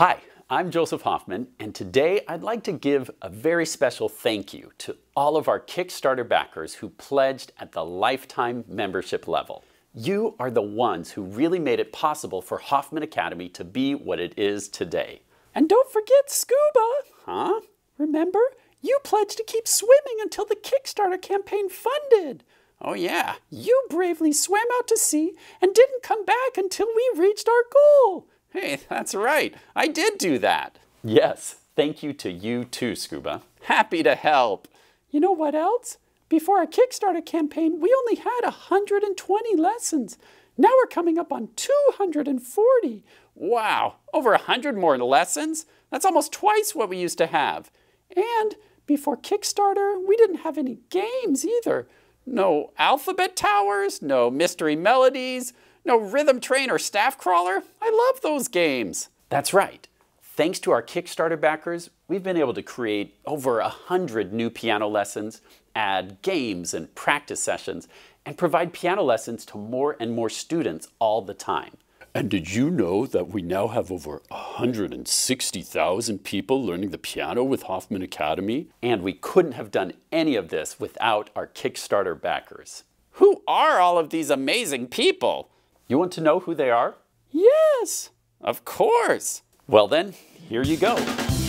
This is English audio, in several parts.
Hi, I'm Joseph Hoffman, and today I'd like to give a very special thank you to all of our Kickstarter backers who pledged at the lifetime membership level. You are the ones who really made it possible for Hoffman Academy to be what it is today. And don't forget scuba! Huh? Remember, you pledged to keep swimming until the Kickstarter campaign funded. Oh, yeah. You bravely swam out to sea and didn't come back until we reached our goal. Hey, that's right. I did do that. Yes, thank you to you too, Scuba. Happy to help. You know what else? Before our Kickstarter campaign, we only had 120 lessons. Now we're coming up on 240. Wow, over 100 more lessons? That's almost twice what we used to have. And before Kickstarter, we didn't have any games either. No alphabet towers, no mystery melodies, no rhythm train or staff crawler. I love those games. That's right. Thanks to our Kickstarter backers, we've been able to create over a hundred new piano lessons, add games and practice sessions, and provide piano lessons to more and more students all the time. And did you know that we now have over 160,000 people learning the piano with Hoffman Academy? And we couldn't have done any of this without our Kickstarter backers. Who are all of these amazing people? You want to know who they are? Yes! Of course! Well then, here you go.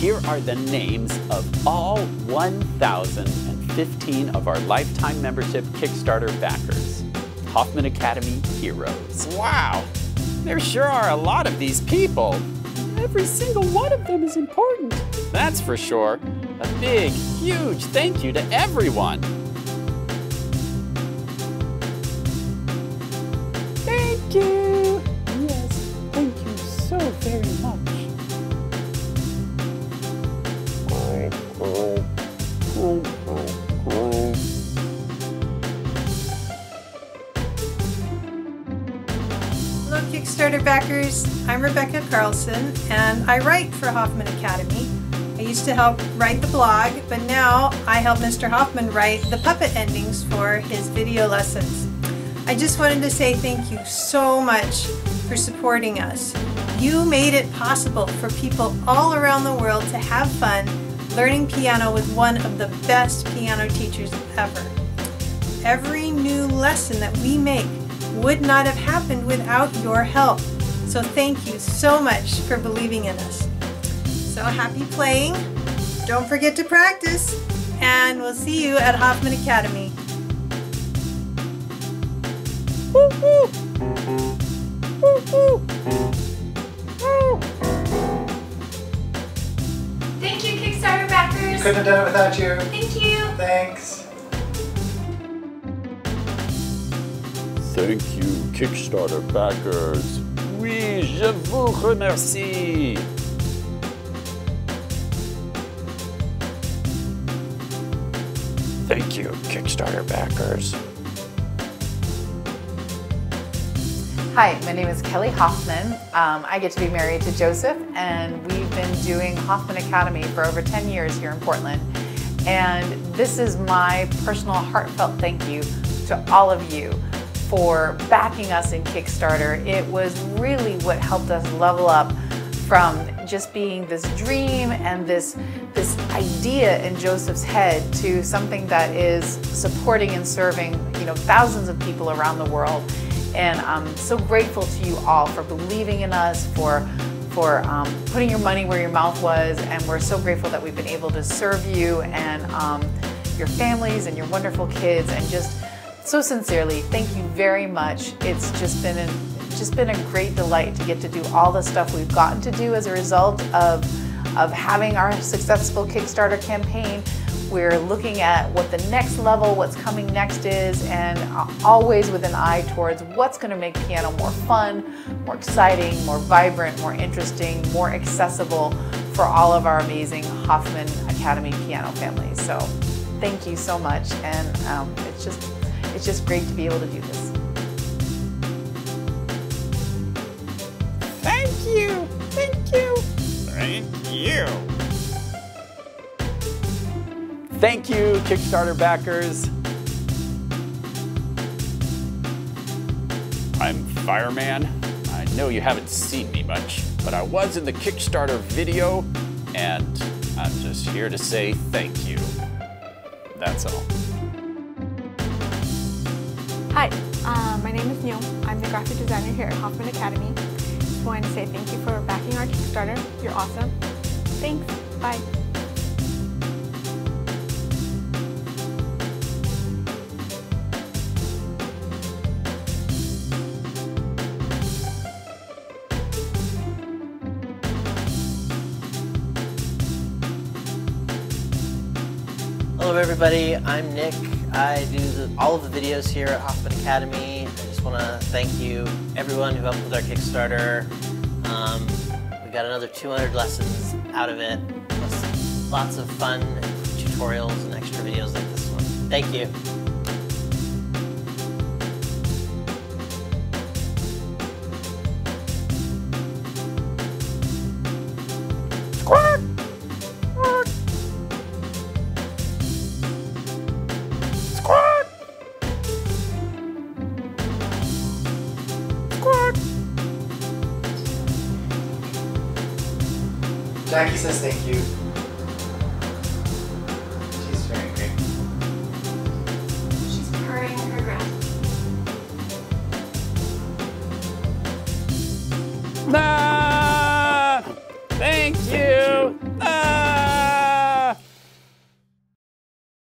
Here are the names of all 1,015 of our lifetime membership Kickstarter backers. Hoffman Academy Heroes. Wow! There sure are a lot of these people. Every single one of them is important. That's for sure. A big, huge thank you to everyone. You. Yes, thank you so very much. Hello, Kickstarter backers. I'm Rebecca Carlson, and I write for Hoffman Academy. I used to help write the blog, but now I help Mr. Hoffman write the puppet endings for his video lessons. I just wanted to say thank you so much for supporting us. You made it possible for people all around the world to have fun learning piano with one of the best piano teachers ever. Every new lesson that we make would not have happened without your help. So thank you so much for believing in us. So happy playing. Don't forget to practice. And we'll see you at Hoffman Academy. Thank you, Kickstarter backers. Couldn't have done it without you. Thank you. Thanks. Thank you, Kickstarter backers. Oui, je vous remercie. Thank you, Kickstarter backers. Hi, my name is Kelly Hoffman. Um, I get to be married to Joseph, and we've been doing Hoffman Academy for over 10 years here in Portland. And this is my personal heartfelt thank you to all of you for backing us in Kickstarter. It was really what helped us level up from just being this dream and this, this idea in Joseph's head to something that is supporting and serving you know, thousands of people around the world. And I'm so grateful to you all for believing in us, for, for um, putting your money where your mouth was, and we're so grateful that we've been able to serve you and um, your families and your wonderful kids, and just so sincerely, thank you very much. It's just been an, just been a great delight to get to do all the stuff we've gotten to do as a result of, of having our successful Kickstarter campaign. We're looking at what the next level, what's coming next is, and always with an eye towards what's going to make piano more fun, more exciting, more vibrant, more interesting, more accessible for all of our amazing Hoffman Academy piano families. So thank you so much, and um, it's just it's just great to be able to do this. Thank you, Kickstarter backers. I'm Fireman. I know you haven't seen me much, but I was in the Kickstarter video, and I'm just here to say thank you. That's all. Hi, uh, my name is Neil. I'm the graphic designer here at Hoffman Academy. Just wanted to say thank you for backing our Kickstarter. You're awesome. Thanks. Bye. Hello everybody, I'm Nick. I do the, all of the videos here at Hoffman Academy. I just want to thank you, everyone who helped with our Kickstarter. Um, we got another 200 lessons out of it, lots of fun tutorials and extra videos like this one. Thank you. Jackie says thank you.